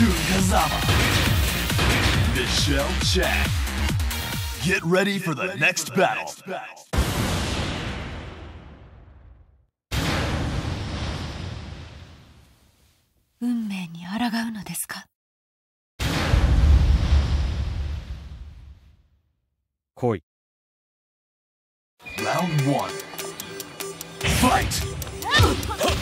Kazama. Michelle Chang. Get ready for the next battle. 運命に抗うのですか来い Round one. Fight!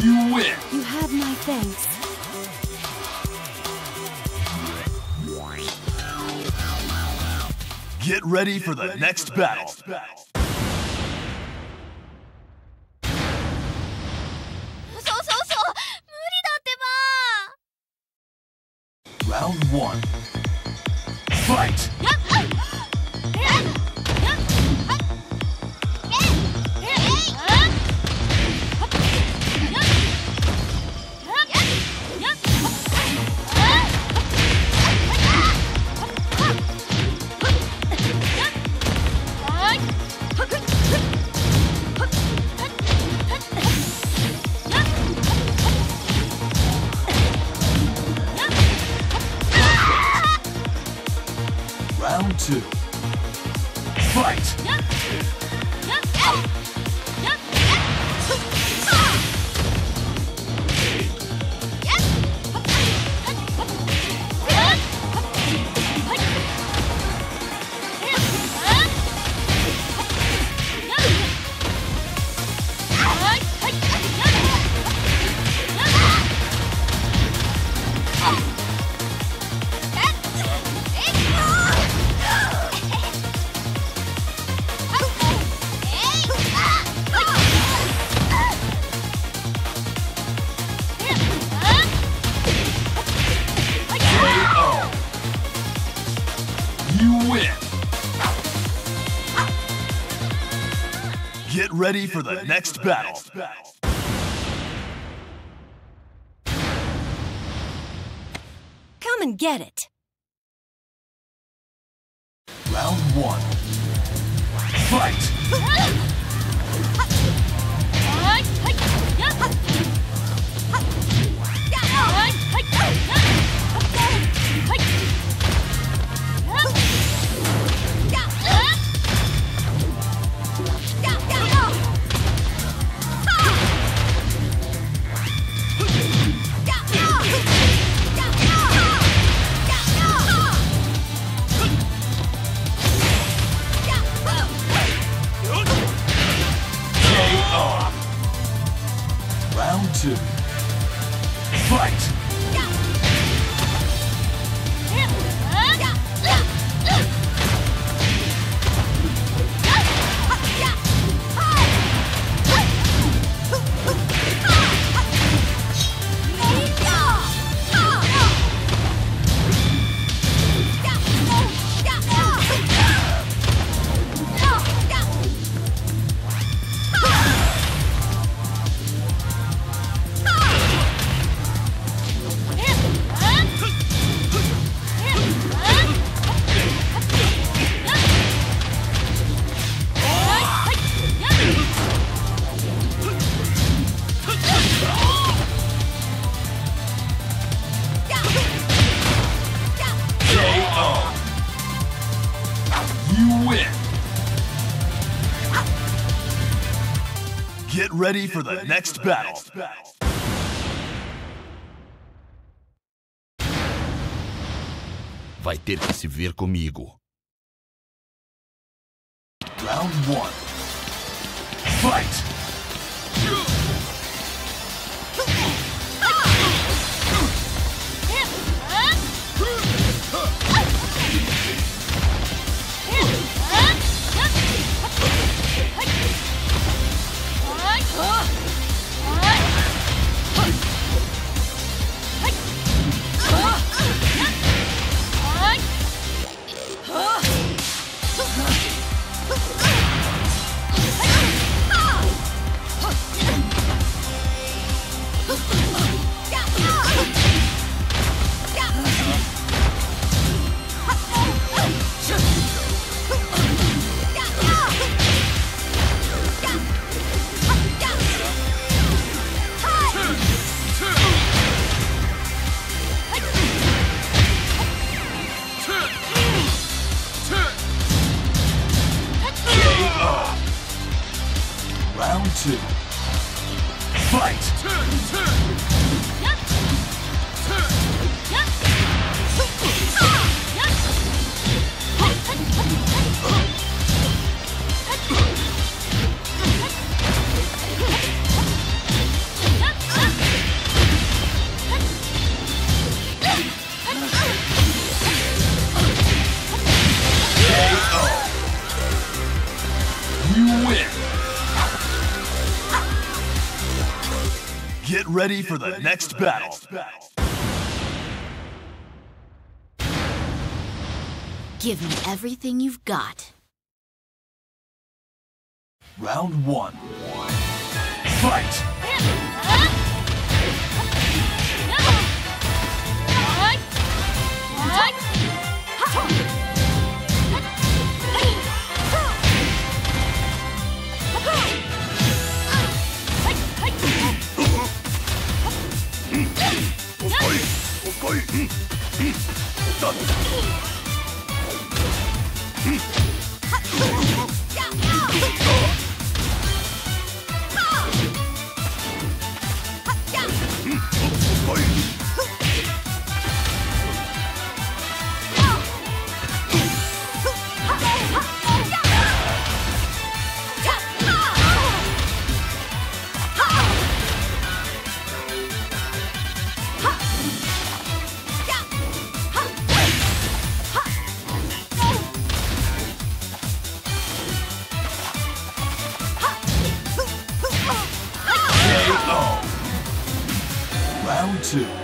You win. You have my thanks Get ready for the next battle. So so so! Round one. Fight! Two. Fight! Get ready for the next battle. Come and get it Round one. Fight! Get ready for the next battle. Vai ter que se ver comigo. Round one. Fight! Get ready for the next battle. Give me everything you've got. Round one. Fight! Two.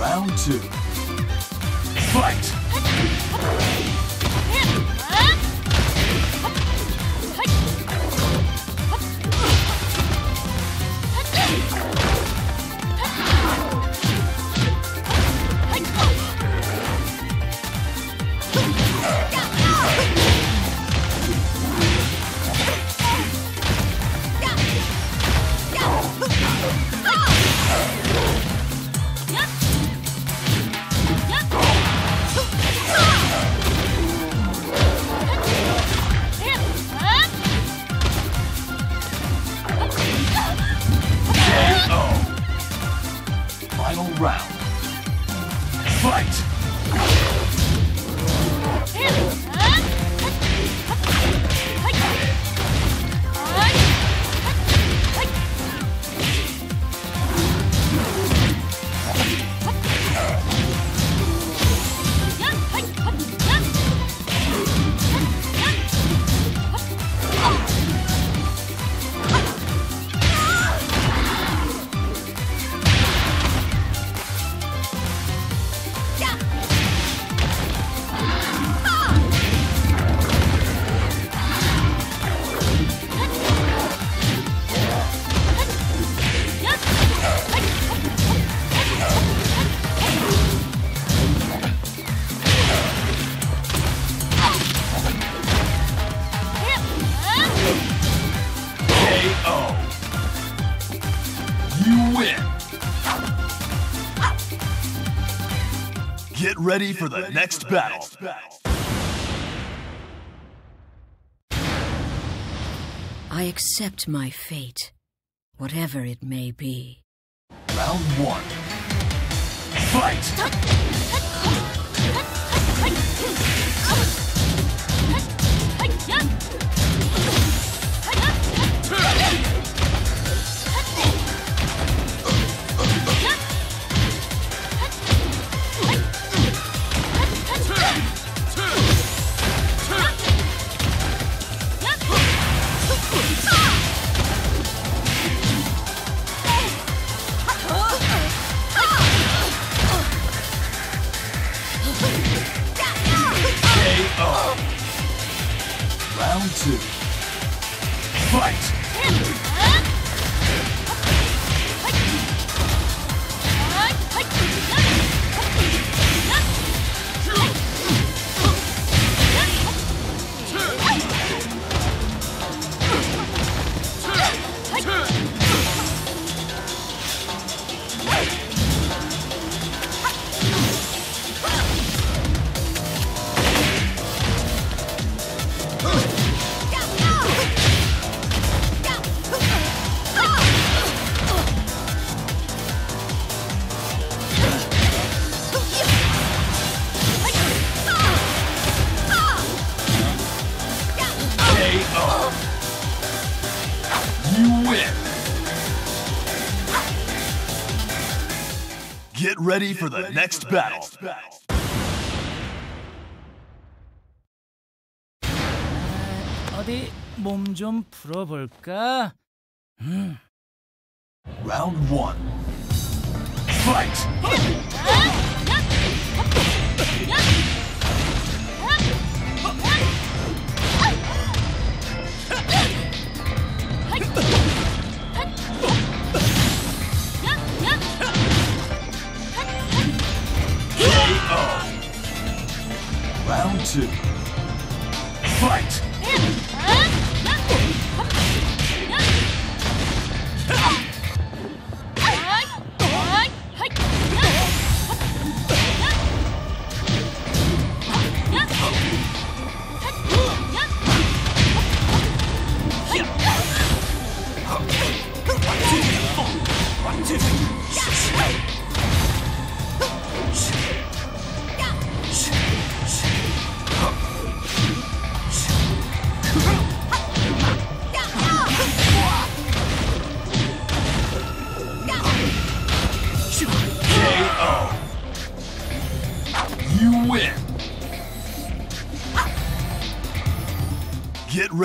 Round two. Fight! Round. Fight! Get ready for the next battle. I accept my fate, whatever it may be. Round one. Fight! Get ready for the next battle. 어디 몸 좀 풀어볼까? Round one. Fight! Round two. Fight!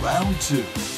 Round two.